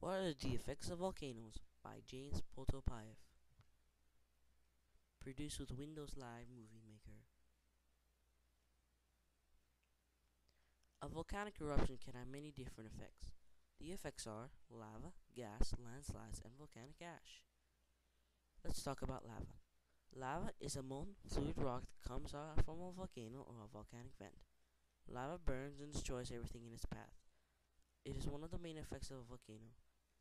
What are the effects of volcanoes? By James Potopayev. Produced with Windows Live Movie Maker. A volcanic eruption can have many different effects. The effects are lava, gas, landslides, and volcanic ash. Let's talk about lava. Lava is a molten fluid rock that comes out from a volcano or a volcanic vent. Lava burns and destroys everything in its path. It is one of the main effects of a volcano.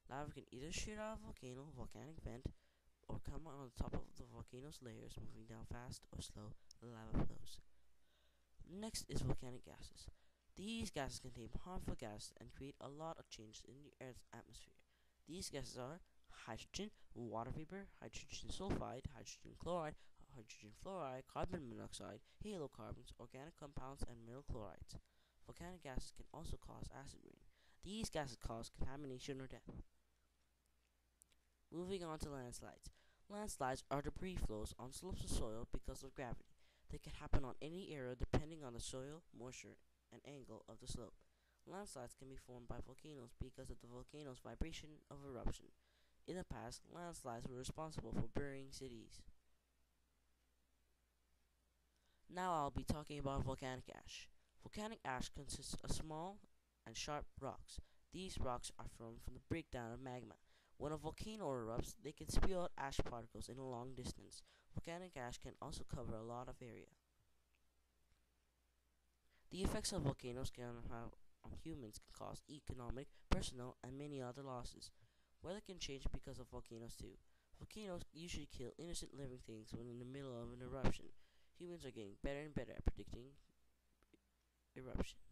Lava can either shoot out of a volcano, volcanic vent, or come on the top of the volcano's layers, moving down fast or slow, lava flows. Next is volcanic gases. These gases contain harmful gases and create a lot of changes in the Earth's atmosphere. These gases are hydrogen, water vapor, hydrogen sulfide, hydrogen chloride, hydrogen fluoride, carbon monoxide, halocarbons, organic compounds, and metal chlorides. Volcanic gases can also cause acid rain. These gases cause contamination or death. Moving on to landslides. Landslides are debris flows on slopes of soil because of gravity. They can happen on any area depending on the soil, moisture, and angle of the slope. Landslides can be formed by volcanoes because of the volcano's vibration of eruption. In the past, landslides were responsible for burying cities. Now I'll be talking about volcanic ash. Volcanic ash consists of small and sharp rocks. These rocks are formed from the breakdown of magma. When a volcano erupts, they can spew out ash particles in a long distance. Volcanic ash can also cover a lot of area. The effects of volcanoes can have on humans can cause economic, personal, and many other losses. Weather can change because of volcanoes too. Volcanoes usually kill innocent living things when in the middle of an eruption. Humans are getting better and better at predicting eruptions.